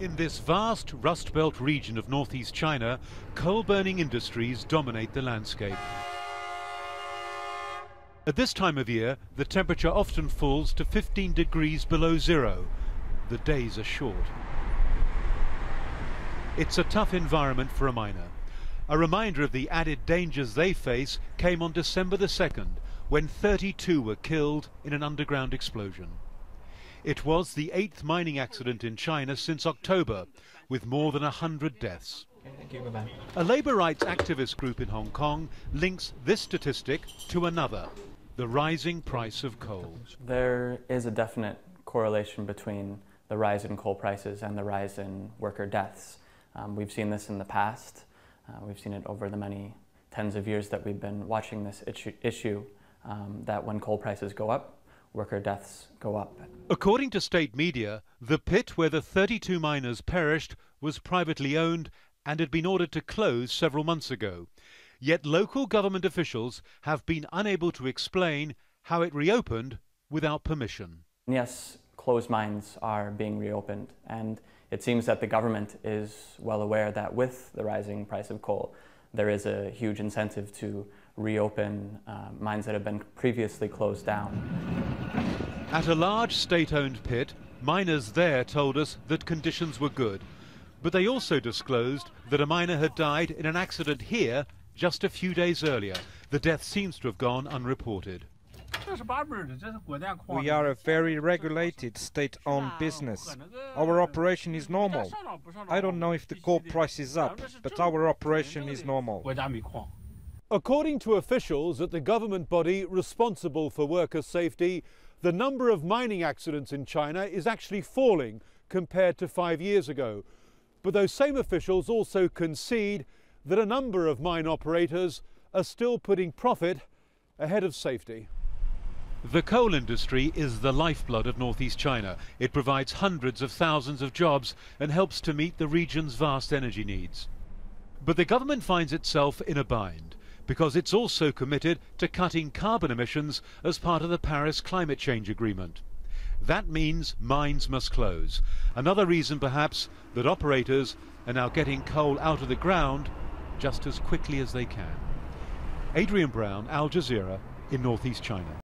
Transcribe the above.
In this vast Rust Belt region of northeast China, coal burning industries dominate the landscape. At this time of year, the temperature often falls to 15 degrees below zero. The days are short. It's a tough environment for a miner. A reminder of the added dangers they face came on December the 2nd, when 32 were killed in an underground explosion. It was the eighth mining accident in China since October, with more than 100 deaths. A labour rights activist group in Hong Kong links this statistic to another, the rising price of coal. There is a definite correlation between the rise in coal prices and the rise in worker deaths. Um, we've seen this in the past. Uh, we've seen it over the many tens of years that we've been watching this issue, issue um, that when coal prices go up, worker deaths go up. According to state media, the pit where the 32 miners perished was privately owned and had been ordered to close several months ago. Yet local government officials have been unable to explain how it reopened without permission. Yes, closed mines are being reopened, and it seems that the government is well aware that with the rising price of coal, there is a huge incentive to reopen uh, mines that have been previously closed down. At a large state-owned pit, miners there told us that conditions were good. But they also disclosed that a miner had died in an accident here just a few days earlier. The death seems to have gone unreported. We are a very regulated state-owned business. Our operation is normal. I don't know if the coal price is up, but our operation is normal. According to officials at the government body responsible for worker safety, the number of mining accidents in China is actually falling compared to five years ago. But those same officials also concede that a number of mine operators are still putting profit ahead of safety. The coal industry is the lifeblood of northeast China. It provides hundreds of thousands of jobs and helps to meet the region's vast energy needs. But the government finds itself in a bind because it's also committed to cutting carbon emissions as part of the Paris Climate Change Agreement. That means mines must close. Another reason, perhaps, that operators are now getting coal out of the ground just as quickly as they can. Adrian Brown, Al Jazeera, in northeast China.